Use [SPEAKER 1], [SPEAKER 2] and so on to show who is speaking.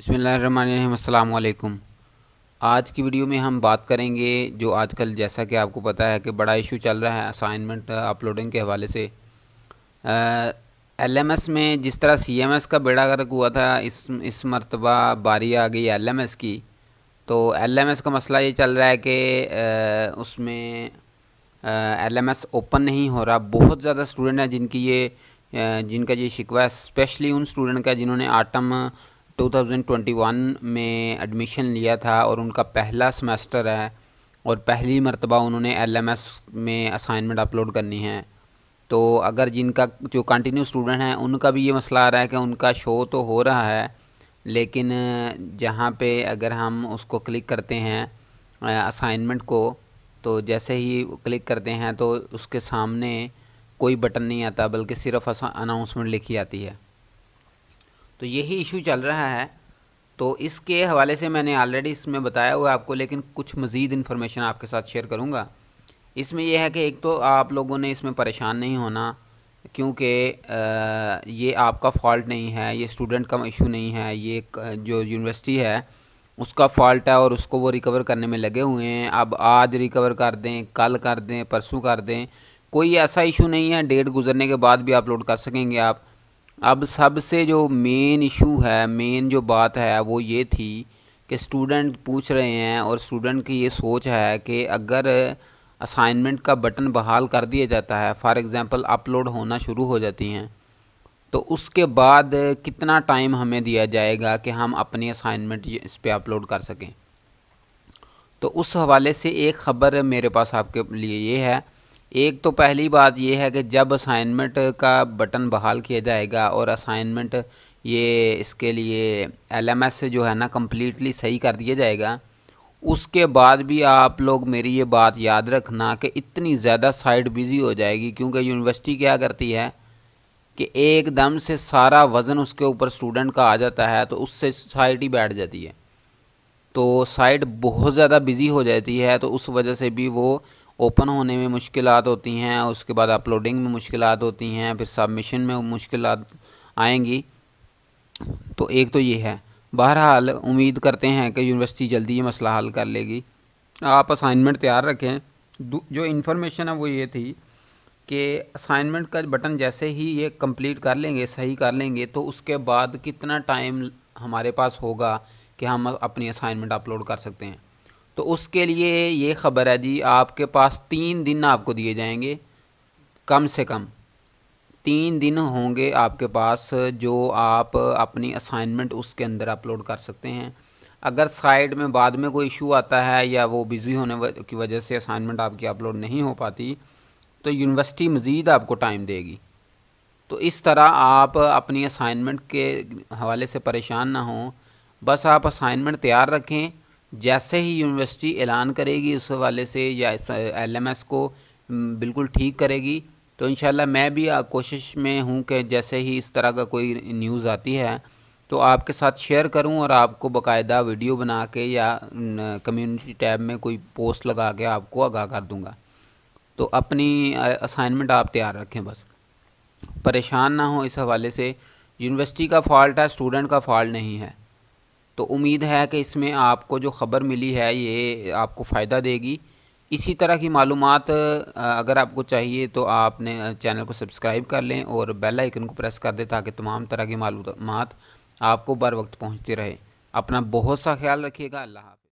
[SPEAKER 1] वालेकुम आज की वीडियो में हम बात करेंगे जो आजकल जैसा कि आपको पता है कि बड़ा इशू चल रहा है असाइनमेंट अपलोडिंग के हवाले से। एलएमएस में जिस तरह सीएमएस का बेड़ा गर्क हुआ था, इस इस मरतबा बारी आ गई एलएमएस की। तो एलएमएस का मसला ये चल रहा है कि उसमें एलएमएस ओपन नहीं हो रहा। बहुत ज़्यादा स्टूडेंट हैं जिनकी ये जिनका ये शिकवा है, स्पेशली उन स्टूडेंट का जिन्होंने आटम 2021 में एडमिशन लिया था और उनका पहला सेमेस्टर है और पहली मरतबा उन्होंने एलएमएस में असाइनमेंट अपलोड करनी है। तो अगर जिनका, जो कंटिन्यू स्टूडेंट हैं, उनका भी ये मसला आ रहा है कि उनका शो तो हो रहा है, लेकिन जहाँ पे अगर हम उसको क्लिक करते हैं असाइनमेंट को तो जैसे ही क्लिक करते हैं तो उसके सामने कोई बटन नहीं आता, बल्कि सिर्फ़ अनाउंसमेंट लिखी आती है। तो यही इशू चल रहा है। तो इसके हवाले से मैंने ऑलरेडी इसमें बताया हुआ आपको, लेकिन कुछ मज़ीद इन्फॉर्मेशन आपके साथ शेयर करूँगा। इसमें यह है कि एक तो आप लोगों ने इसमें परेशान नहीं होना, क्योंकि ये आपका फॉल्ट नहीं है, ये स्टूडेंट का इशू नहीं है, ये जो यूनिवर्सिटी है, उसका फॉल्ट है और उसको वो रिकवर करने में लगे हुए हैं। अब आज रिकवर कर दें, कल कर दें, परसों कर दें, कोई ऐसा इशू नहीं है, डेट गुजरने के बाद भी अपलोड कर सकेंगे आप। अब सबसे जो मेन इशू है मेन जो बात है, वो ये थी कि स्टूडेंट पूछ रहे हैं और स्टूडेंट की ये सोच है कि अगर असाइनमेंट का बटन बहाल कर दिया जाता है फॉर एग्ज़ाम्पल अपलोड होना शुरू हो जाती हैं तो उसके बाद कितना टाइम हमें दिया जाएगा कि हम अपनी असाइनमेंट इस पर अपलोड कर सकें? तो उस हवाले से एक ख़बर मेरे पास आपके लिए ये है एक तो पहली बात यह है कि जब असाइनमेंट का बटन बहाल किया जाएगा और असाइनमेंट ये इसके लिए एलएमएस से जो है ना कम्प्लीटली सही कर दिया जाएगा, उसके बाद भी आप लोग मेरी ये बात याद रखना कि इतनी ज़्यादा साइड बिज़ी हो जाएगी, क्योंकि यूनिवर्सिटी क्या करती है कि एकदम से सारा वज़न उसके ऊपर स्टूडेंट का आ जाता है तो उससे साइड ही बैठ जाती है। तो साइड बहुत ज़्यादा बिज़ी हो जाती है तो उस वजह से भी वो ओपन होने में मुश्किल होती हैं, उसके बाद अपलोडिंग में मुश्किल होती हैं, फिर सबमिशन में मुश्किल आएँगी। तो एक तो ये है। बहरहाल, उम्मीद करते हैं कि यूनिवर्सिटी जल्दी ये मसला हल कर लेगी। आप असाइनमेंट तैयार रखें। जो इन्फॉर्मेशन है वो ये थी कि असाइनमेंट का बटन जैसे ही ये कंप्लीट कर लेंगे, सही कर लेंगे तो उसके बाद कितना टाइम हमारे पास होगा कि हम अपनी असाइनमेंट अपलोड कर सकते हैं। तो उसके लिए ये ख़बर है जी, आपके पास तीन दिन आपको दिए जाएँगे, कम से कम। तीन दिन होंगे आपके पास जो आप अपनी असाइनमेंट उसके अंदर अपलोड कर सकते हैं। अगर साइड में बाद में कोई इशू आता है या वो बिज़ी होने की वजह से असाइनमेंट आपकी अपलोड नहीं हो पाती तो यूनिवर्सिटी मज़ीद आपको टाइम देगी। तो इस तरह आप अपनी असाइनमेंट के हवाले से परेशान ना हों। बस आप असाइनमेंट तैयार रखें जैसे ही यूनिवर्सिटी ऐलान करेगी उस हवाले से या एलएमएस को बिल्कुल ठीक करेगी तो इन मैं भी कोशिश में हूँ कि जैसे ही इस तरह का कोई न्यूज़ आती है तो आपके साथ शेयर करूँ और आपको बकायदा वीडियो बना के या कम्युनिटी टैब में कोई पोस्ट लगा के आपको आगाह कर दूँगा। तो अपनी असाइनमेंट आप तैयार रखें बस। परेशान ना हो इस हवाले से। यूनिवर्सिटी का फॉल्ट है, स्टूडेंट का फॉल्ट नहीं है। तो उम्मीद है कि इसमें आपको जो ख़बर मिली है, ये आपको फ़ायदा देगी। इसी तरह की मालूम अगर आपको चाहिए तो आपने चैनल को सब्सक्राइब कर लें और बेल आइकन को प्रेस कर दें ताकि तमाम तरह की मालूम आपको बर वक्त पहुँचती रहे। अपना बहुत सा ख्याल रखिएगा। अल्लाह